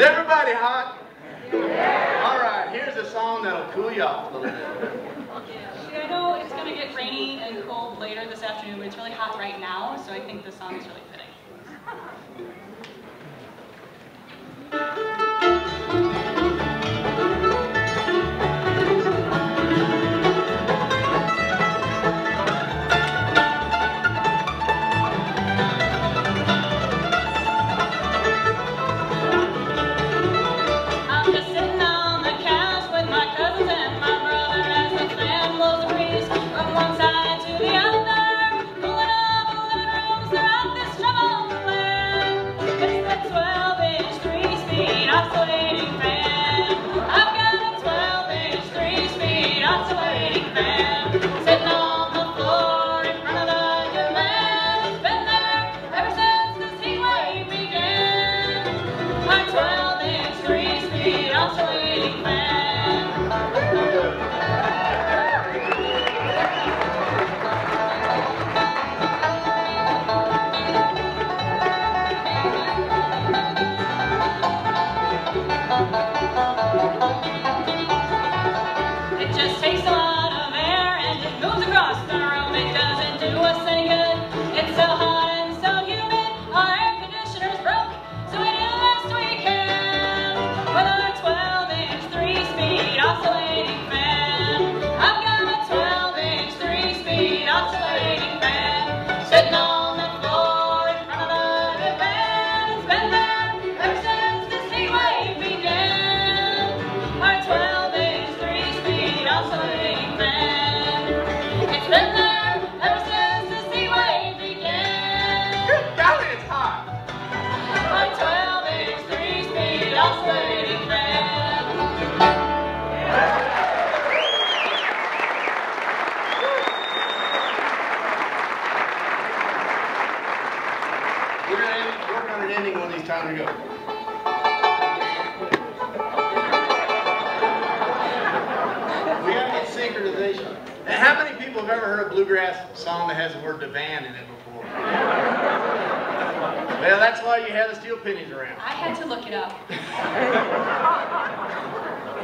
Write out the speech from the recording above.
Is everybody hot? All right, here's a song that'll cool you off a little bit. See, I know it's going to get rainy and cold later this afternoon, but it's really hot right now, so I think the song is really fitting. Just takes a end, work on an ending one of these time to go. We gotta get synchronization. And how many people have ever heard a bluegrass song that has the word divan in it before? Well, that's why you have the steel pennies around. I had to look it up.